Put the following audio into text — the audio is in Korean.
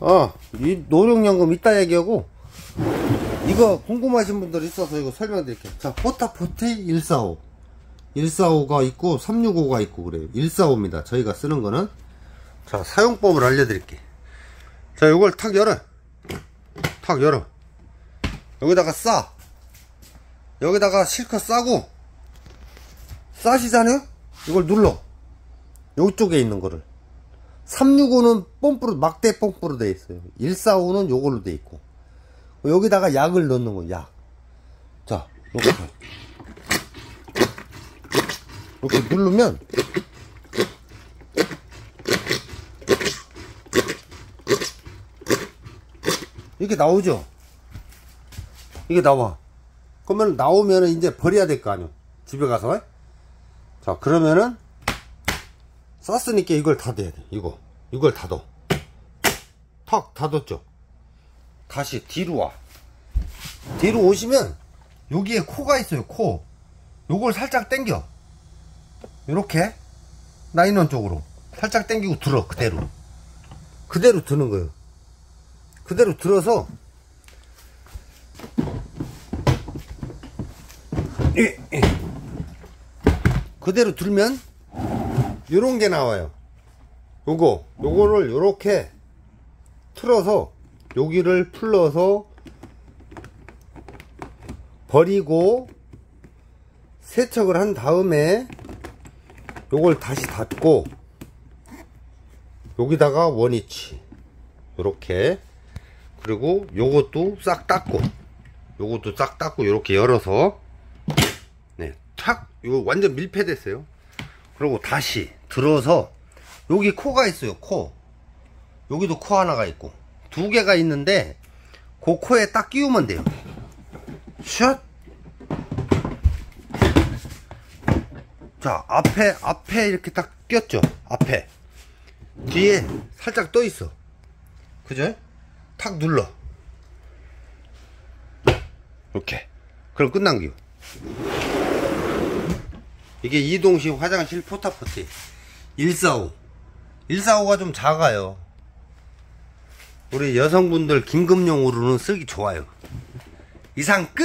어, 이 노령연금 이따 얘기하고, 이거 궁금하신 분들 있어서 이거 설명드릴게요. 자, 포타포티 145. 145가 있고, 365가 있고, 그래요. 145입니다. 저희가 쓰는 거는. 자, 사용법을 알려드릴게요. 자, 이걸 탁 열어. 탁 열어. 여기다가 싸. 여기다가 실컷 싸고, 싸시잖아요? 이걸 눌러. 요쪽에 있는 거를. 365는 뽐뿌로, 막대 뽐뿌로 돼 있어요. 145는 요걸로 돼 있고. 여기다가 약을 넣는 거, 약. 자, 이렇게. 이렇게 누르면, 이렇게 나오죠? 이게 나와. 그러면 나오면은 이제 버려야 될 거 아니야. 집에 가서. 자, 그러면은, 쌌으니까 이걸 닫아야 돼. 이거. 이걸 닫어. 턱 닫았죠. 다시 뒤로 와. 뒤로 오시면 여기에 코가 있어요. 코. 요걸 살짝 당겨. 요렇게 나이넌 쪽으로 살짝 당기고 들어 그대로. 그대로 드는 거예요. 그대로 들어서 예, 예. 그대로 들면 요런 게 나와요. 요거 요거를 요렇게 틀어서 여기를 풀러서 버리고 세척을 한 다음에 요걸 다시 닫고 여기다가 원위치 요렇게 그리고 요것도 싹 닦고 요것도 싹 닦고 요렇게 열어서 네탁 이거 완전 밀폐됐어요 그리고 다시 들어서 여기 코가 있어요 코 여기도 코 하나가 있고 두 개가 있는데 그 코에 딱 끼우면 돼요 샷 자, 앞에, 앞에 이렇게 딱 꼈죠? 앞에. 뒤에 살짝 떠 있어. 그죠? 탁 눌러. 이렇게. 그럼 끝난 겨. 이게 이동식 화장실 포타포티. 145. 145가 좀 작아요. 우리 여성분들 긴급용으로는 쓰기 좋아요. 이상 끝!